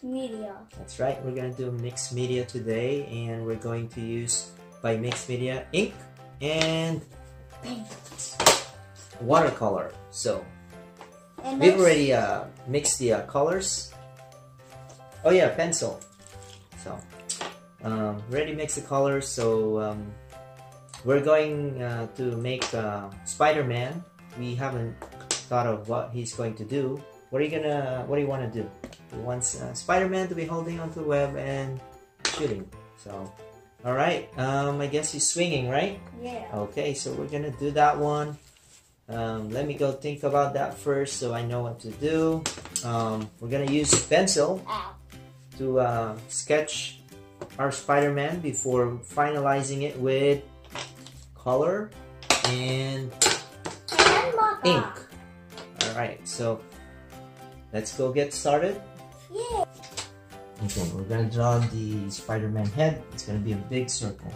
today in me- mixed media. That's right, we're gonna do mixed media today and we're going to use by mixed media ink and Paint. watercolor. So And we've already uh, mixed the uh, colors. Oh yeah, pencil. So um, already mixed the colors. So um, we're going uh, to make uh, Spider-Man. We haven't thought of what he's going to do. What are you gonna? What do you want to do? He wants uh, Spider-Man to be holding onto the web and shooting. So, all right. Um, I guess he's swinging, right? Yeah. Okay, so we're gonna do that one. Um, let me go think about that first so I know what to do. Um, we're gonna use pencil Ow. to uh, sketch our Spider-Man before finalizing it with color and ink. Alright, so let's go get started. Okay, we're gonna draw the Spider-Man head. It's gonna be a big circle.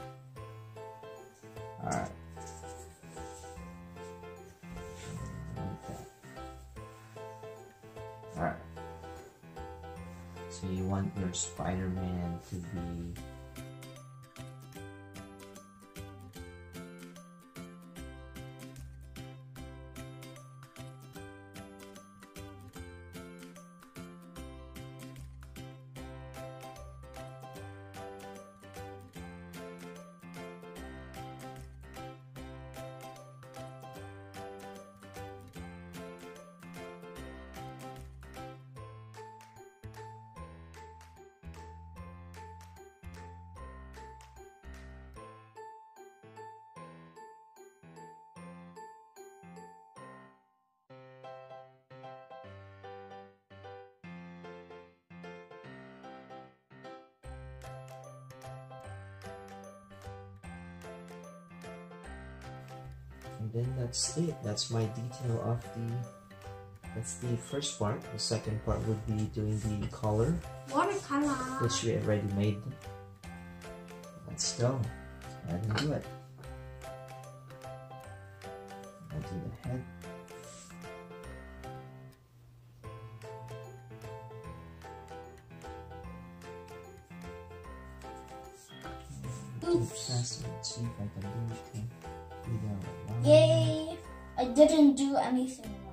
Alright. Alright. So you want your Spider-Man to be then that's it. That's my detail of the. That's the first part. The second part would be doing the color, Watercolor. which we already made. Let's go. Ahead and do it. I'll do the head. Oops. Let's see if I can do it. Without a line. Yay. I didn't do anything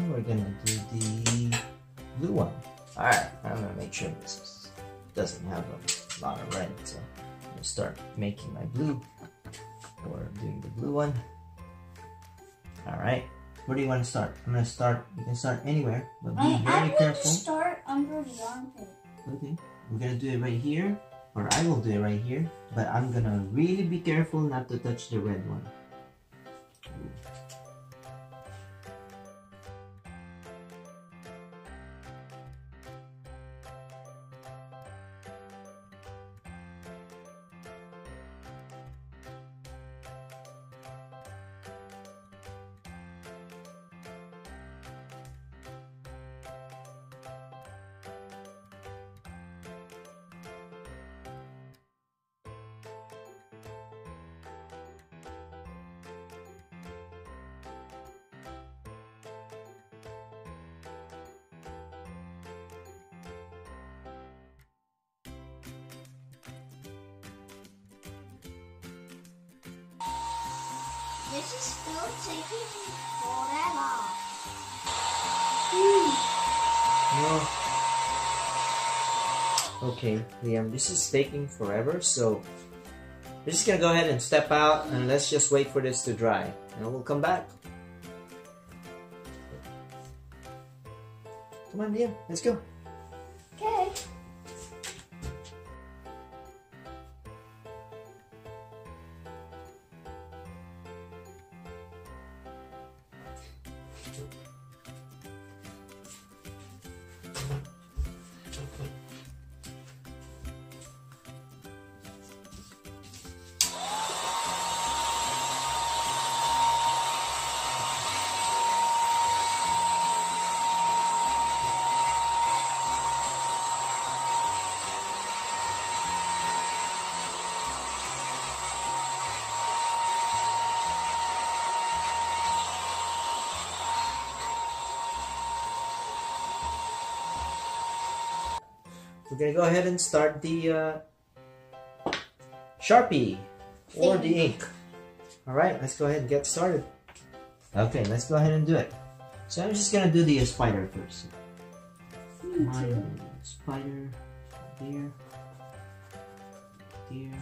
We're gonna do the blue one. Alright, I'm gonna make sure this is, doesn't have a lot of red, so I'm gonna start making my blue. Or doing the blue one. Alright, where do you want to start? I'm gonna start, you can start anywhere, but be I, very I'm going to careful. start under the armpit. Okay, we're gonna do it right here, or I will do it right here, but I'm gonna really be careful not to touch the red one. This is still taking forever. Hmm. No. Okay, Liam, this is taking forever, so we're just gonna go ahead and step out and let's just wait for this to dry. And we'll come back. Come on, Liam, let's go. We're gonna go ahead and start the uh, Sharpie or the ink. Alright, let's go ahead and get started. Okay, let's go ahead and do it. So I'm just gonna do the uh, spider first. On, spider, deer, deer.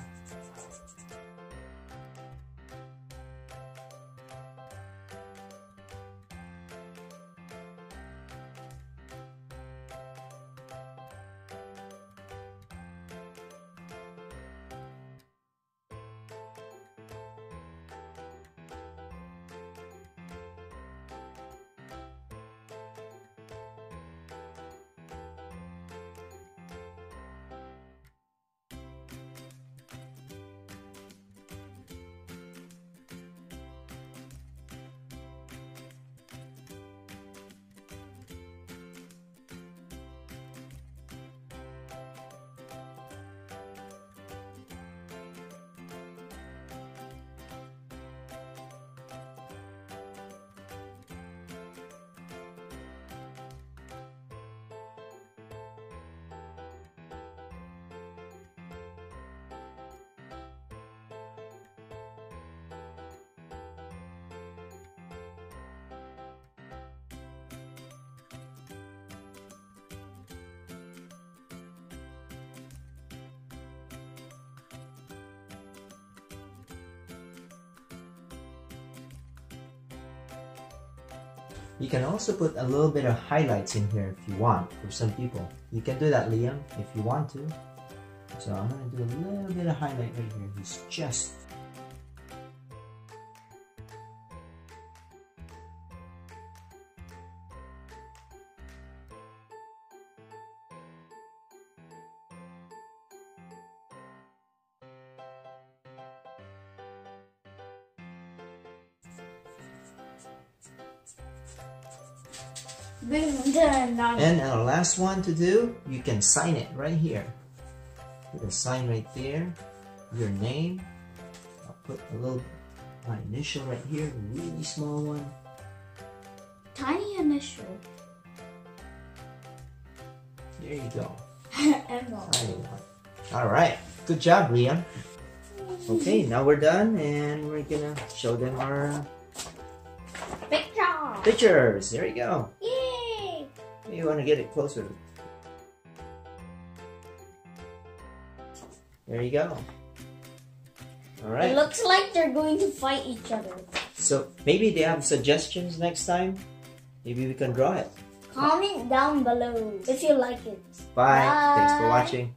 You can also put a little bit of highlights in here if you want for some people. You can do that, Liam, if you want to. So I'm gonna do a little bit of highlight right here. His chest. And our uh, last one to do, you can sign it right here. Put a sign right there, your name. I'll put a little, my initial right here, a really small one. tiny initial. There you go. Envelope. Tiny one. All right, good job, Liam. Okay, now we're done and we're gonna show them our. Pictures. There you go. Yay! You want to get it closer. There you go. All right. It looks like they're going to fight each other. So maybe they have suggestions next time. Maybe we can draw it. Comment down below if you like it. Bye. Thanks for watching.